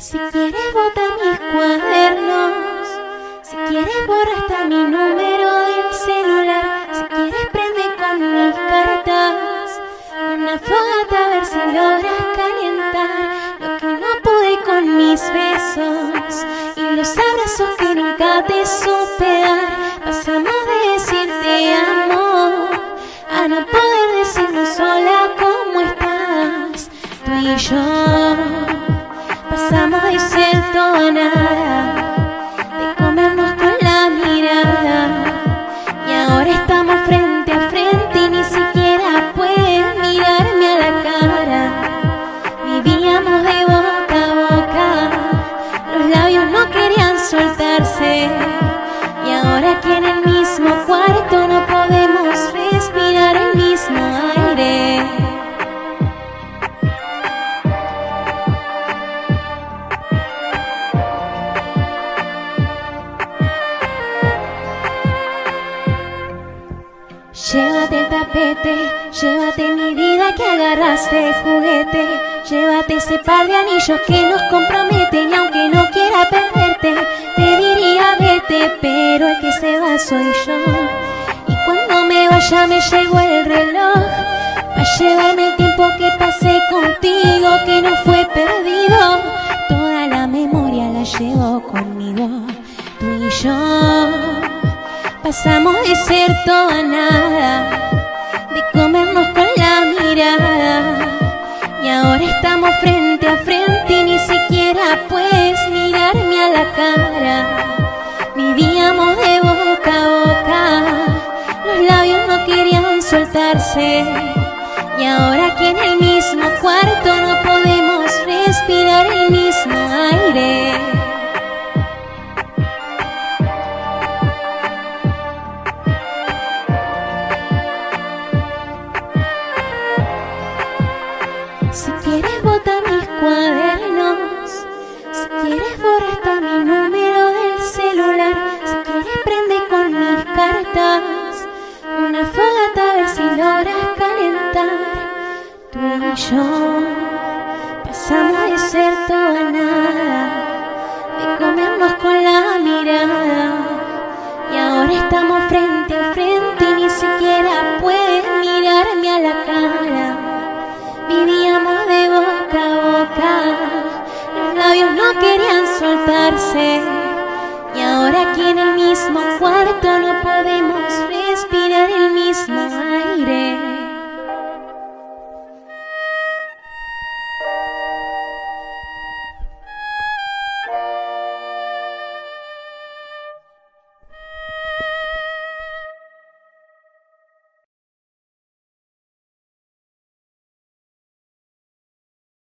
Si quieres bota mis cuadernos, si quieres borra hasta mi número del celular, si quieres prende con mis cartas. Una fogata a ver si logras calentar lo que no pude con mis besos. Y los abrazos que nunca te supe dar. Pasamos de decir te amo a no poder decirnos sola cómo estás tú y yo. Pasamos de todo a nada, de comernos con la mirada y ahora estamos Llévate mi vida que agarraste juguete, llévate ese par de anillos que nos comprometen y aunque no quiera perderte, te diría vete, pero el que se va soy yo. Y cuando me vaya me llevo el reloj, para llevarme el tiempo que pasé contigo, que no fue perdido, toda la memoria la llevo conmigo, tú y yo. Pasamos de ser todo a nada, comernos con la mirada. Y ahora estamos frente a frente y ni siquiera puedes mirarme a la cara. Vivíamos de boca a boca, los labios no querían soltarse. Cuadernos, si quieres borra hasta mi número del celular, si quieres prende con mis cartas una fogata a ver si logras calentar. Tú y yo pasamos de ser todo a nada, de comernos con la mirada. Y ahora aquí en el mismo cuarto no podemos